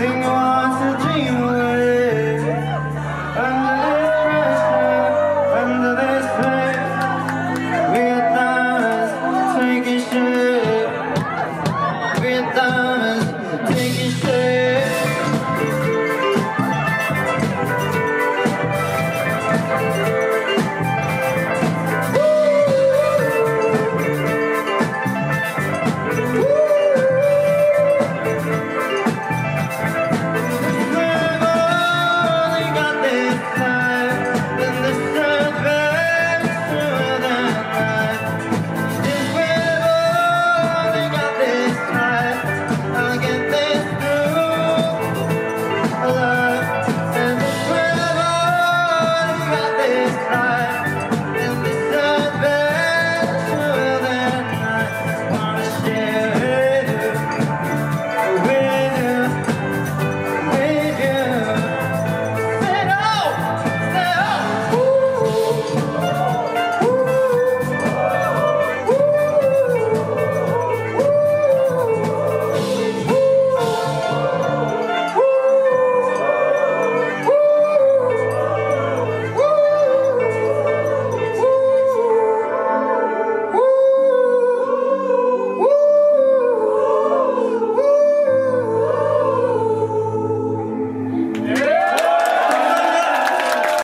nothing